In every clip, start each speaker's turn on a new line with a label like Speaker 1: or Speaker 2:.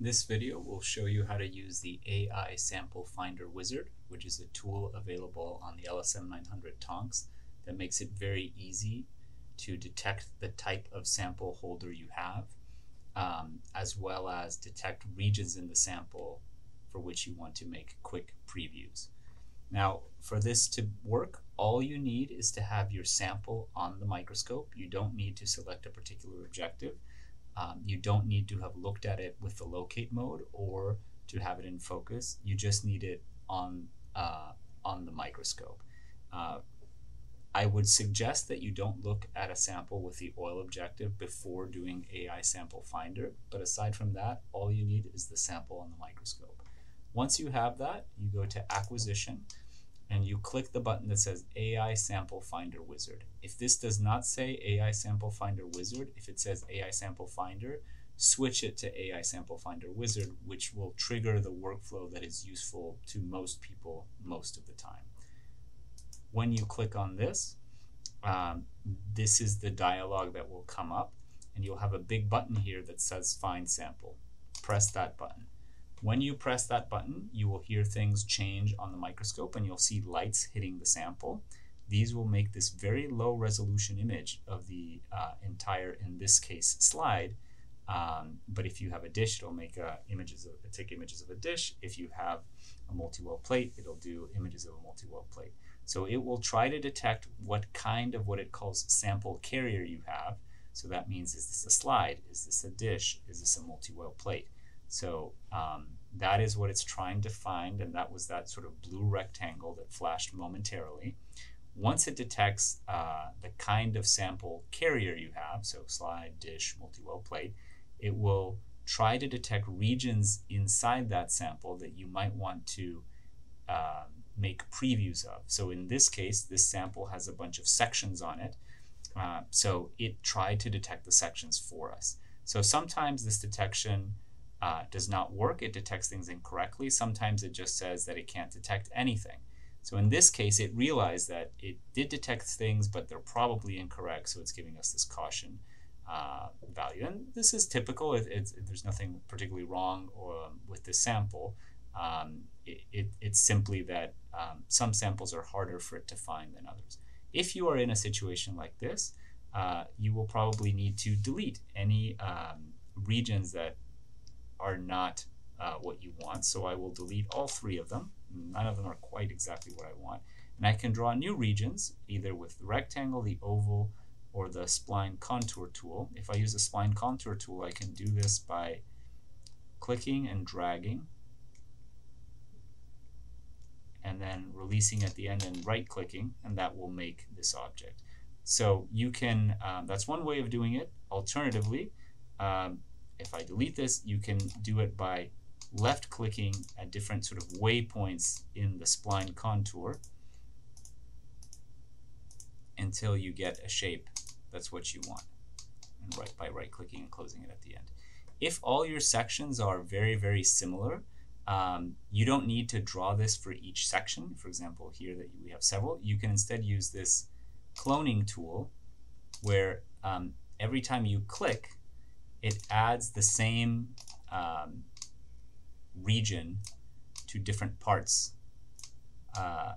Speaker 1: This video will show you how to use the AI Sample Finder Wizard, which is a tool available on the LSM 900 Tonks that makes it very easy to detect the type of sample holder you have, um, as well as detect regions in the sample for which you want to make quick previews. Now, for this to work, all you need is to have your sample on the microscope. You don't need to select a particular objective. Um, you don't need to have looked at it with the locate mode or to have it in focus. You just need it on uh, on the microscope. Uh, I would suggest that you don't look at a sample with the oil objective before doing AI sample finder. But aside from that, all you need is the sample on the microscope. Once you have that, you go to acquisition and you click the button that says AI Sample Finder Wizard. If this does not say AI Sample Finder Wizard, if it says AI Sample Finder, switch it to AI Sample Finder Wizard, which will trigger the workflow that is useful to most people most of the time. When you click on this, um, this is the dialog that will come up, and you'll have a big button here that says Find Sample. Press that button. When you press that button, you will hear things change on the microscope and you'll see lights hitting the sample. These will make this very low resolution image of the uh, entire, in this case, slide. Um, but if you have a dish, it'll make uh, images of, take images of a dish. If you have a multi-well plate, it'll do images of a multi-well plate. So it will try to detect what kind of what it calls sample carrier you have. So that means, is this a slide? Is this a dish? Is this a multi-well plate? So um, that is what it's trying to find, and that was that sort of blue rectangle that flashed momentarily. Once it detects uh, the kind of sample carrier you have, so slide, dish, multi-well plate, it will try to detect regions inside that sample that you might want to uh, make previews of. So in this case, this sample has a bunch of sections on it. Uh, so it tried to detect the sections for us. So sometimes this detection uh, does not work. It detects things incorrectly. Sometimes it just says that it can't detect anything. So in this case, it realized that it did detect things, but they're probably incorrect. So it's giving us this caution uh, value. And this is typical. It, it, there's nothing particularly wrong or, um, with this sample. Um, it, it's simply that um, some samples are harder for it to find than others. If you are in a situation like this, uh, you will probably need to delete any um, regions that are not uh, what you want. So I will delete all three of them. None of them are quite exactly what I want. And I can draw new regions, either with the rectangle, the oval, or the spline contour tool. If I use the spline contour tool, I can do this by clicking and dragging and then releasing at the end and right clicking and that will make this object. So you can, um, that's one way of doing it. Alternatively, um, if I delete this, you can do it by left clicking at different sort of waypoints in the spline contour until you get a shape that's what you want and right by right clicking and closing it at the end. If all your sections are very, very similar, um, you don't need to draw this for each section. For example, here that we have several, you can instead use this cloning tool where um, every time you click, it adds the same um, region to different parts uh,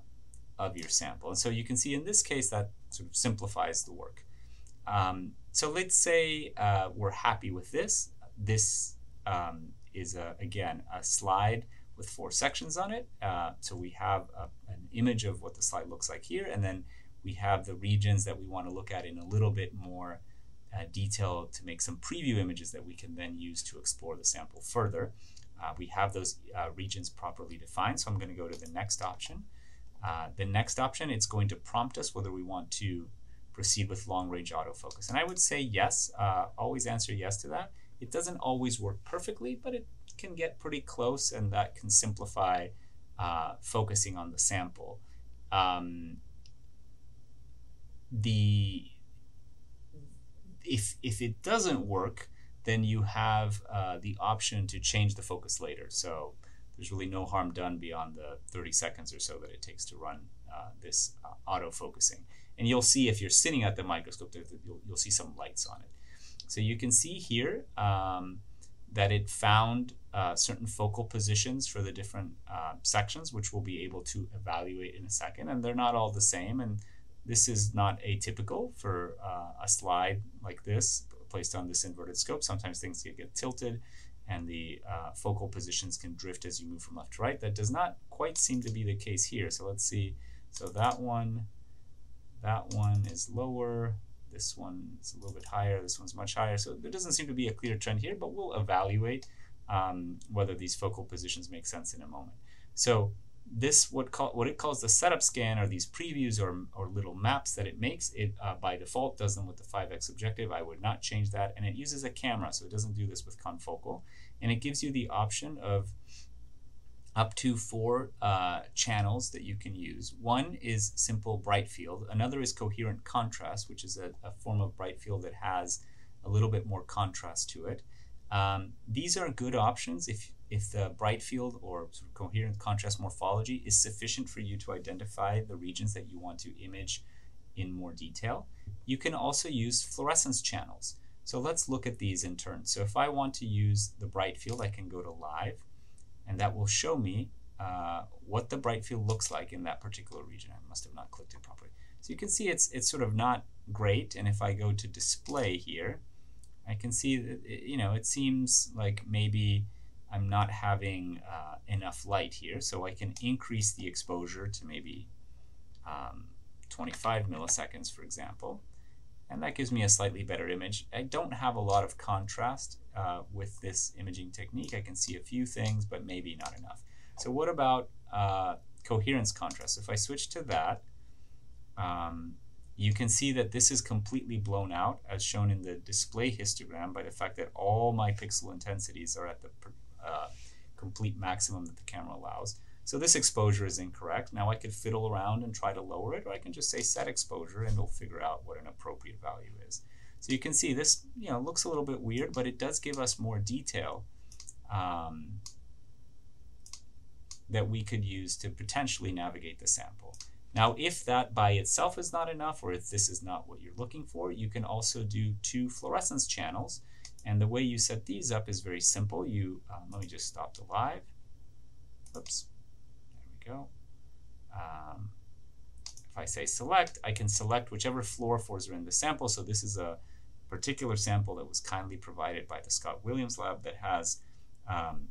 Speaker 1: of your sample. And so you can see in this case that sort of simplifies the work. Um, so let's say uh, we're happy with this. This um, is, a, again, a slide with four sections on it. Uh, so we have a, an image of what the slide looks like here, and then we have the regions that we want to look at in a little bit more uh, detail to make some preview images that we can then use to explore the sample further. Uh, we have those uh, regions properly defined, so I'm going to go to the next option. Uh, the next option, it's going to prompt us whether we want to proceed with long-range autofocus. And I would say yes, uh, always answer yes to that. It doesn't always work perfectly, but it can get pretty close, and that can simplify uh, focusing on the sample. Um, the if if it doesn't work, then you have uh, the option to change the focus later. So there's really no harm done beyond the 30 seconds or so that it takes to run uh, this uh, auto focusing. And you'll see if you're sitting at the microscope, you'll, you'll see some lights on it. So you can see here um, that it found uh, certain focal positions for the different uh, sections, which we'll be able to evaluate in a second. And they're not all the same. And this is not atypical for uh, a slide like this placed on this inverted scope. Sometimes things get, get tilted and the uh, focal positions can drift as you move from left to right. That does not quite seem to be the case here. So let's see. So that one, that one is lower. This one is a little bit higher. This one's much higher. So there doesn't seem to be a clear trend here, but we'll evaluate um, whether these focal positions make sense in a moment. So this what call, what it calls the setup scan are these previews or, or little maps that it makes. It uh, by default does them with the 5x objective. I would not change that, and it uses a camera, so it doesn't do this with confocal, and it gives you the option of up to four uh, channels that you can use. One is simple bright field. Another is coherent contrast, which is a, a form of bright field that has a little bit more contrast to it. Um, these are good options if if the bright field or sort of coherent contrast morphology is sufficient for you to identify the regions that you want to image in more detail. You can also use fluorescence channels. So let's look at these in turn. So if I want to use the bright field, I can go to live, and that will show me uh, what the bright field looks like in that particular region. I must have not clicked it properly. So you can see it's, it's sort of not great, and if I go to display here, I can see that, you know, it seems like maybe I'm not having uh, enough light here, so I can increase the exposure to maybe um, 25 milliseconds, for example, and that gives me a slightly better image. I don't have a lot of contrast uh, with this imaging technique. I can see a few things, but maybe not enough. So what about uh, coherence contrast? If I switch to that, um, you can see that this is completely blown out as shown in the display histogram by the fact that all my pixel intensities are at the uh, complete maximum that the camera allows. So this exposure is incorrect. Now I could fiddle around and try to lower it, or I can just say set exposure and it'll figure out what an appropriate value is. So you can see this you know, looks a little bit weird, but it does give us more detail um, that we could use to potentially navigate the sample. Now, if that by itself is not enough, or if this is not what you're looking for, you can also do two fluorescence channels and the way you set these up is very simple. You um, Let me just stop the live. Oops. There we go. Um, if I say select, I can select whichever fluorophores are in the sample. So this is a particular sample that was kindly provided by the Scott Williams lab that has um,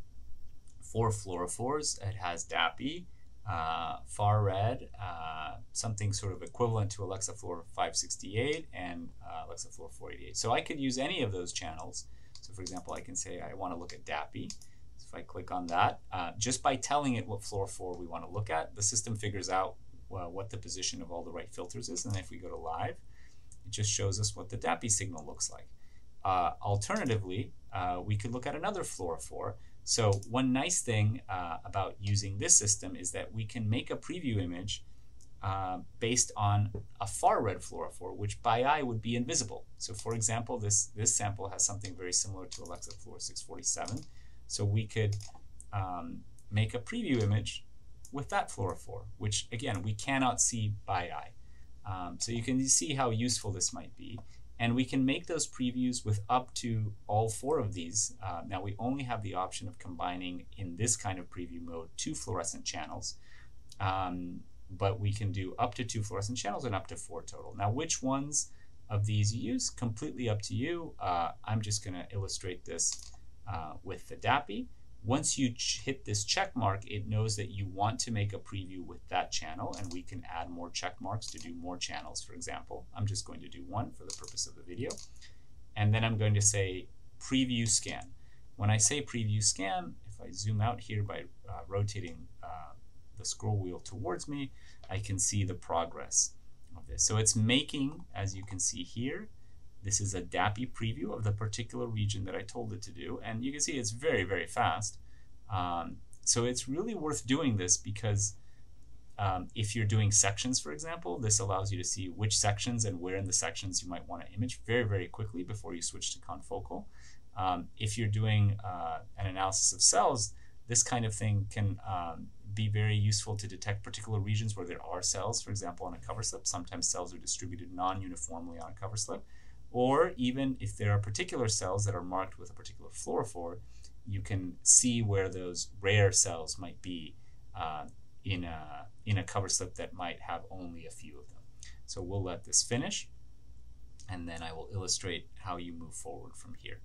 Speaker 1: four fluorophores. It has DAPI, uh, far red, uh, something sort of equivalent to Alexa Fluor 568 and uh, Alexa Fluor 488. So I could use any of those channels. So for example, I can say I want to look at DAPI. So if I click on that, uh, just by telling it what fluorophore we want to look at, the system figures out well, what the position of all the right filters is. And if we go to live, it just shows us what the DAPI signal looks like. Uh, alternatively, uh, we could look at another fluorophore so one nice thing uh, about using this system is that we can make a preview image uh, based on a far red fluorophore, which by eye would be invisible. So for example, this, this sample has something very similar to Alexa Fluor 647. So we could um, make a preview image with that fluorophore, which again, we cannot see by eye. Um, so you can see how useful this might be. And we can make those previews with up to all four of these. Uh, now we only have the option of combining in this kind of preview mode two fluorescent channels. Um, but we can do up to two fluorescent channels and up to four total. Now which ones of these you use, completely up to you. Uh, I'm just going to illustrate this uh, with the DAPI. Once you hit this check mark, it knows that you want to make a preview with that channel, and we can add more check marks to do more channels, for example. I'm just going to do one for the purpose of the video. And then I'm going to say preview scan. When I say preview scan, if I zoom out here by uh, rotating uh, the scroll wheel towards me, I can see the progress of this. So it's making, as you can see here, this is a DAPI preview of the particular region that I told it to do. And you can see it's very, very fast. Um, so it's really worth doing this because um, if you're doing sections, for example, this allows you to see which sections and where in the sections you might want to image very, very quickly before you switch to confocal. Um, if you're doing uh, an analysis of cells, this kind of thing can um, be very useful to detect particular regions where there are cells, for example, on a cover slip. Sometimes cells are distributed non-uniformly on a cover slip. Or even if there are particular cells that are marked with a particular fluorophore, you can see where those rare cells might be uh, in, a, in a cover slip that might have only a few of them. So we'll let this finish and then I will illustrate how you move forward from here.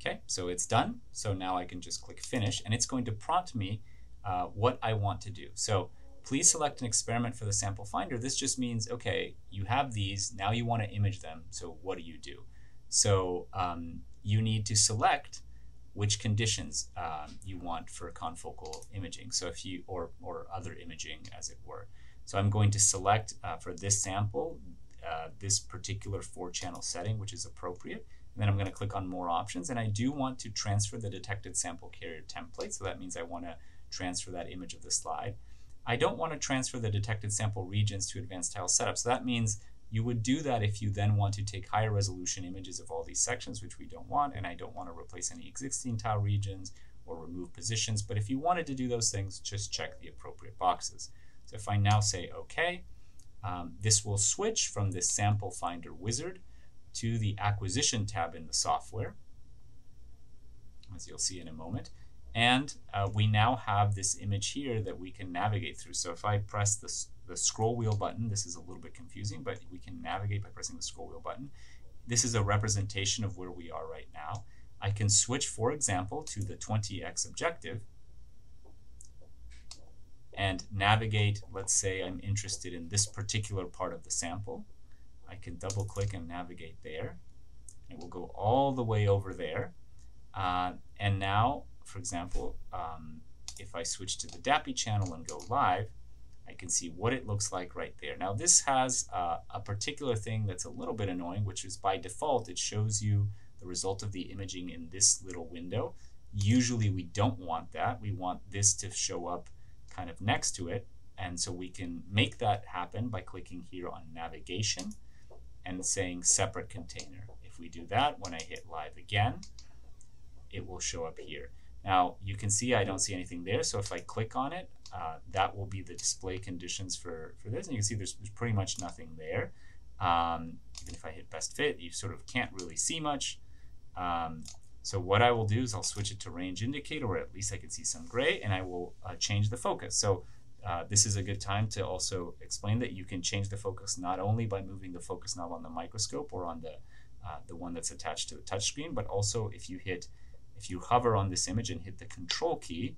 Speaker 1: Okay, so it's done. So now I can just click finish and it's going to prompt me uh, what I want to do. So please select an experiment for the sample finder. This just means, okay, you have these, now you want to image them. So what do you do? So um, you need to select which conditions um, you want for confocal imaging. So if you, or, or other imaging as it were. So I'm going to select uh, for this sample, uh, this particular four channel setting, which is appropriate. And then I'm going to click on more options. And I do want to transfer the detected sample carrier template. So that means I want to transfer that image of the slide. I don't want to transfer the detected sample regions to advanced tile setup. So that means you would do that if you then want to take higher resolution images of all these sections, which we don't want, and I don't want to replace any existing tile regions or remove positions. But if you wanted to do those things, just check the appropriate boxes. So if I now say OK, um, this will switch from this sample finder wizard to the acquisition tab in the software, as you'll see in a moment. And uh, we now have this image here that we can navigate through. So if I press the, the scroll wheel button, this is a little bit confusing, but we can navigate by pressing the scroll wheel button. This is a representation of where we are right now. I can switch, for example, to the 20x objective and navigate, let's say I'm interested in this particular part of the sample. I can double click and navigate there. It will go all the way over there. Uh, and now for example, um, if I switch to the DAPI channel and go live, I can see what it looks like right there. Now this has uh, a particular thing that's a little bit annoying, which is by default it shows you the result of the imaging in this little window. Usually we don't want that. We want this to show up kind of next to it. And so we can make that happen by clicking here on navigation and saying separate container. If we do that, when I hit live again, it will show up here. Now you can see I don't see anything there, so if I click on it, uh, that will be the display conditions for, for this. And you can see there's, there's pretty much nothing there. Um, even if I hit best fit, you sort of can't really see much. Um, so what I will do is I'll switch it to range indicator, or at least I can see some gray, and I will uh, change the focus. So uh, this is a good time to also explain that you can change the focus not only by moving the focus knob on the microscope or on the, uh, the one that's attached to the touchscreen, but also if you hit if you hover on this image and hit the control key,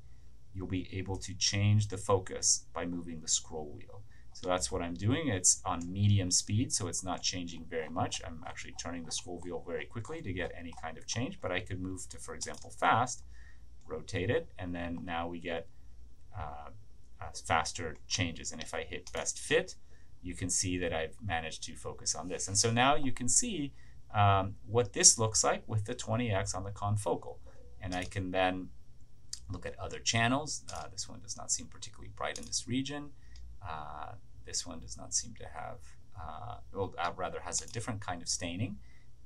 Speaker 1: you'll be able to change the focus by moving the scroll wheel. So that's what I'm doing. It's on medium speed, so it's not changing very much. I'm actually turning the scroll wheel very quickly to get any kind of change, but I could move to, for example, fast, rotate it, and then now we get uh, uh, faster changes. And if I hit best fit, you can see that I've managed to focus on this. And so now you can see um, what this looks like with the 20x on the confocal and I can then look at other channels. Uh, this one does not seem particularly bright in this region. Uh, this one does not seem to have, uh, well, uh, rather has a different kind of staining.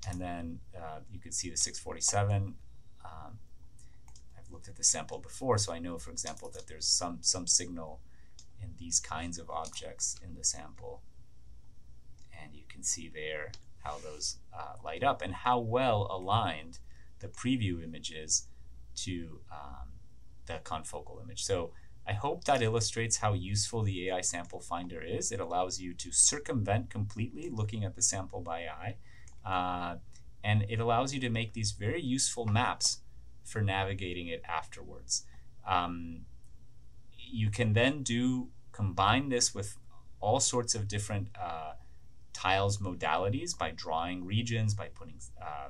Speaker 1: And then uh, you can see the 647. Um, I've looked at the sample before, so I know, for example, that there's some, some signal in these kinds of objects in the sample. And you can see there how those uh, light up and how well aligned the preview images to um, the confocal image. So I hope that illustrates how useful the AI sample finder is. It allows you to circumvent completely looking at the sample by eye. Uh, and it allows you to make these very useful maps for navigating it afterwards. Um, you can then do combine this with all sorts of different uh, tiles modalities by drawing regions, by putting uh,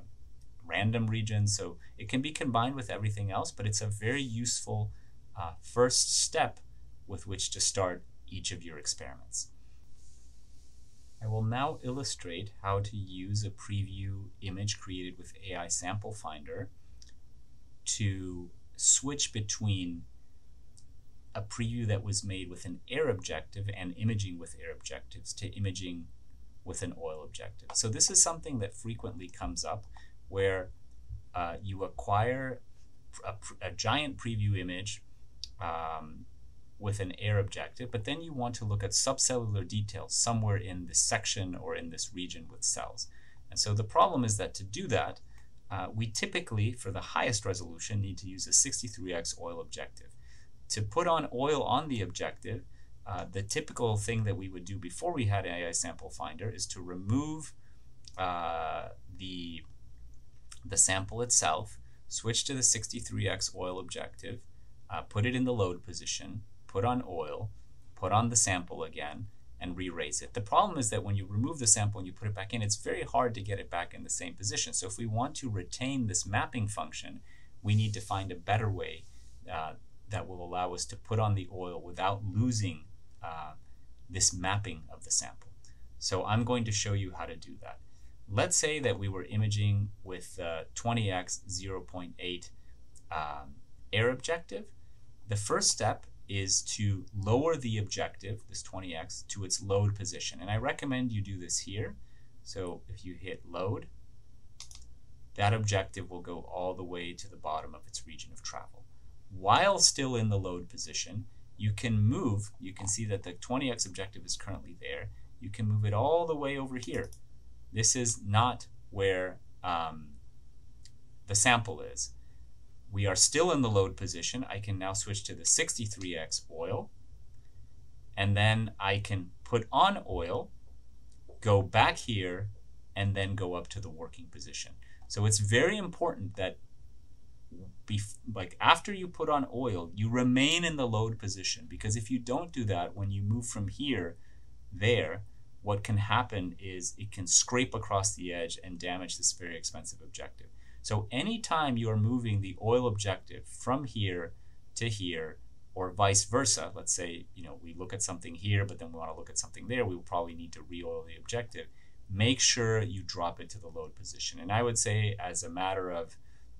Speaker 1: random regions. So it can be combined with everything else, but it's a very useful uh, first step with which to start each of your experiments. I will now illustrate how to use a preview image created with AI Sample Finder to switch between a preview that was made with an air objective and imaging with air objectives to imaging with an oil objective. So this is something that frequently comes up where uh, you acquire a, a, giant preview image um, with an air objective, but then you want to look at subcellular details somewhere in this section or in this region with cells. And so the problem is that to do that, uh, we typically, for the highest resolution, need to use a 63x oil objective. To put on oil on the objective, uh, the typical thing that we would do before we had AI Sample Finder is to remove uh, the, the sample itself, switch to the 63x oil objective, uh, put it in the load position, put on oil, put on the sample again, and re-raise it. The problem is that when you remove the sample and you put it back in, it's very hard to get it back in the same position. So if we want to retain this mapping function, we need to find a better way uh, that will allow us to put on the oil without losing uh, this mapping of the sample. So I'm going to show you how to do that. Let's say that we were imaging with uh, 20x 0.8 um, air objective. The first step is to lower the objective, this 20x, to its load position. And I recommend you do this here. So if you hit load, that objective will go all the way to the bottom of its region of travel. While still in the load position, you can move, you can see that the 20x objective is currently there, you can move it all the way over here. This is not where um, the sample is. We are still in the load position. I can now switch to the 63x oil. And then I can put on oil, go back here, and then go up to the working position. So it's very important that like after you put on oil, you remain in the load position because if you don't do that, when you move from here, there, what can happen is it can scrape across the edge and damage this very expensive objective. So anytime you are moving the oil objective from here to here, or vice versa, let's say, you know, we look at something here, but then we want to look at something there, we will probably need to re-oil the objective. Make sure you drop it to the load position. And I would say as a matter of,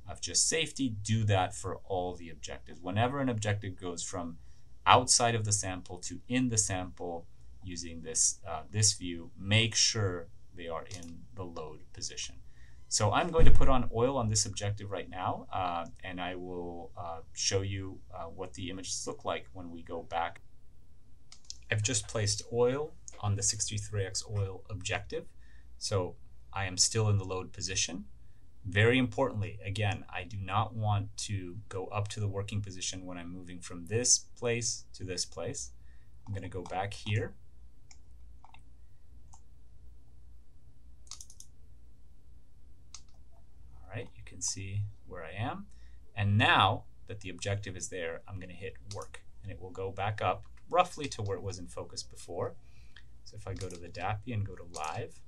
Speaker 1: of just safety, do that for all the objectives. Whenever an objective goes from outside of the sample to in the sample using this, uh, this view, make sure they are in the load position. So I'm going to put on oil on this objective right now, uh, and I will uh, show you uh, what the images look like when we go back. I've just placed oil on the 63x oil objective, so I am still in the load position. Very importantly, again, I do not want to go up to the working position when I'm moving from this place to this place. I'm going to go back here can see where I am. And now that the objective is there, I'm going to hit work and it will go back up roughly to where it was in focus before. So if I go to the DAPI and go to live,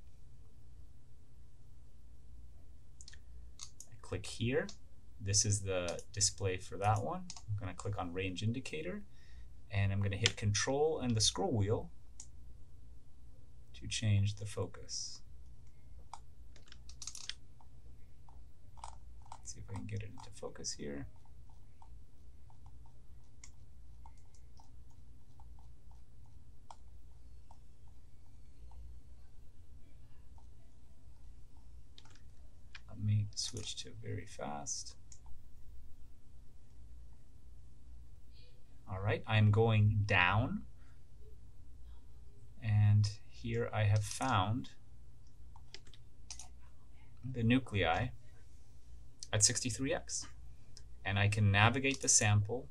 Speaker 1: I click here. This is the display for that one. I'm going to click on range indicator and I'm going to hit control and the scroll wheel to change the focus. I can get it into focus here. Let me switch to very fast. All right, I'm going down. And here I have found the nuclei at 63x. And I can navigate the sample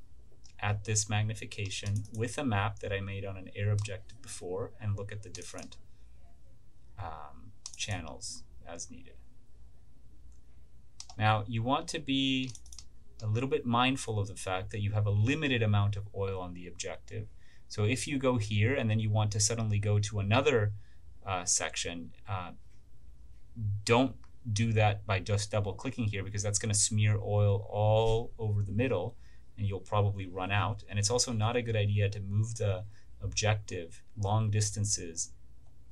Speaker 1: at this magnification with a map that I made on an air objective before and look at the different um, channels as needed. Now you want to be a little bit mindful of the fact that you have a limited amount of oil on the objective. So if you go here and then you want to suddenly go to another uh, section, uh, don't do that by just double clicking here because that's going to smear oil all over the middle and you'll probably run out. And it's also not a good idea to move the objective long distances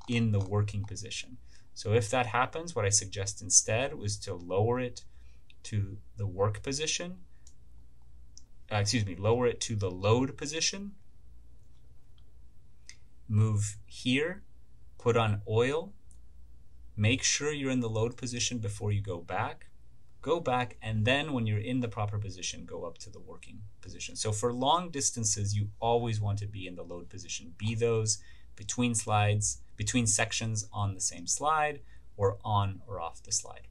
Speaker 1: in the working position. So if that happens, what I suggest instead was to lower it to the work position, uh, excuse me, lower it to the load position, move here, put on oil, Make sure you're in the load position before you go back. Go back, and then when you're in the proper position, go up to the working position. So for long distances, you always want to be in the load position. Be those between slides, between sections on the same slide, or on or off the slide.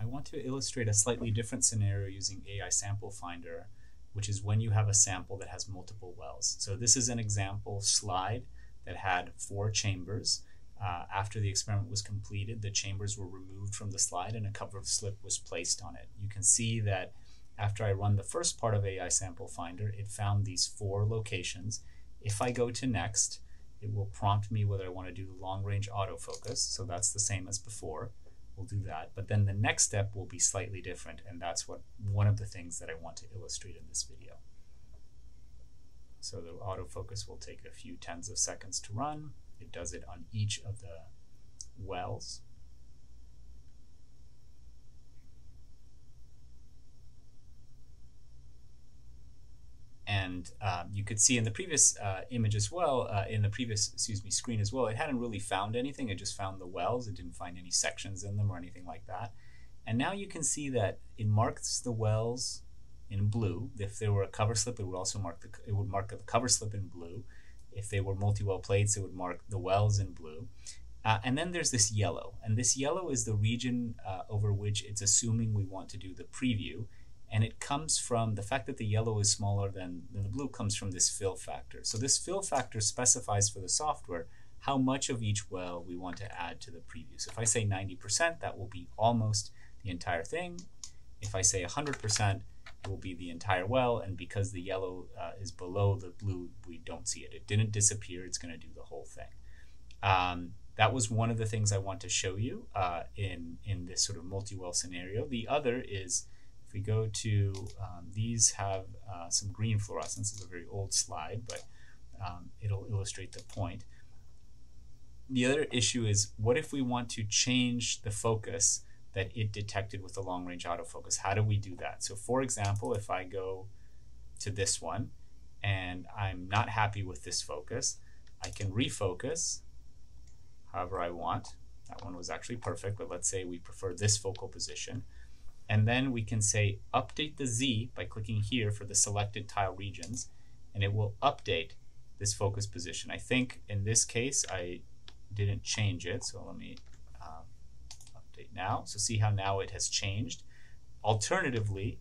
Speaker 1: I want to illustrate a slightly different scenario using AI Sample Finder, which is when you have a sample that has multiple wells. So this is an example slide that had four chambers. Uh, after the experiment was completed, the chambers were removed from the slide and a cover of slip was placed on it. You can see that after I run the first part of AI Sample Finder, it found these four locations. If I go to next, it will prompt me whether I want to do long range autofocus. So that's the same as before. We'll do that. But then the next step will be slightly different, and that's what one of the things that I want to illustrate in this video. So the autofocus will take a few tens of seconds to run. It does it on each of the wells. and um, you could see in the previous uh, image as well, uh, in the previous, excuse me, screen as well, it hadn't really found anything. It just found the wells. It didn't find any sections in them or anything like that. And now you can see that it marks the wells in blue. If there were a cover slip, it would also mark the, it would mark the cover slip in blue. If they were multi-well plates, it would mark the wells in blue. Uh, and then there's this yellow, and this yellow is the region uh, over which it's assuming we want to do the preview and it comes from the fact that the yellow is smaller than, than the blue comes from this fill factor. So this fill factor specifies for the software how much of each well we want to add to the preview. So if I say 90%, that will be almost the entire thing. If I say 100%, it will be the entire well, and because the yellow uh, is below the blue, we don't see it. It didn't disappear, it's going to do the whole thing. Um, that was one of the things I want to show you uh, in, in this sort of multi-well scenario. The other is if we go to, um, these have uh, some green fluorescence. It's a very old slide, but um, it'll illustrate the point. The other issue is what if we want to change the focus that it detected with the long range autofocus? How do we do that? So for example, if I go to this one and I'm not happy with this focus, I can refocus however I want. That one was actually perfect, but let's say we prefer this focal position. And then we can say update the Z by clicking here for the selected tile regions, and it will update this focus position. I think in this case I didn't change it, so let me update now. So see how now it has changed. Alternatively,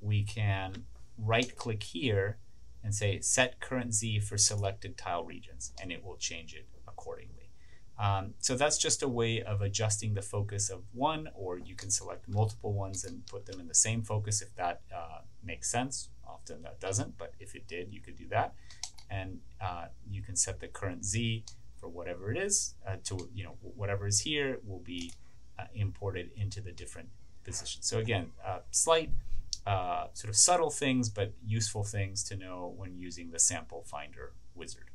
Speaker 1: we can right click here and say set current Z for selected tile regions, and it will change it accordingly. Um, so that's just a way of adjusting the focus of one, or you can select multiple ones and put them in the same focus if that uh, makes sense. Often that doesn't, but if it did, you could do that. And uh, you can set the current Z for whatever it is uh, to, you know, whatever is here will be uh, imported into the different positions. So again, uh, slight uh, sort of subtle things, but useful things to know when using the sample finder wizard.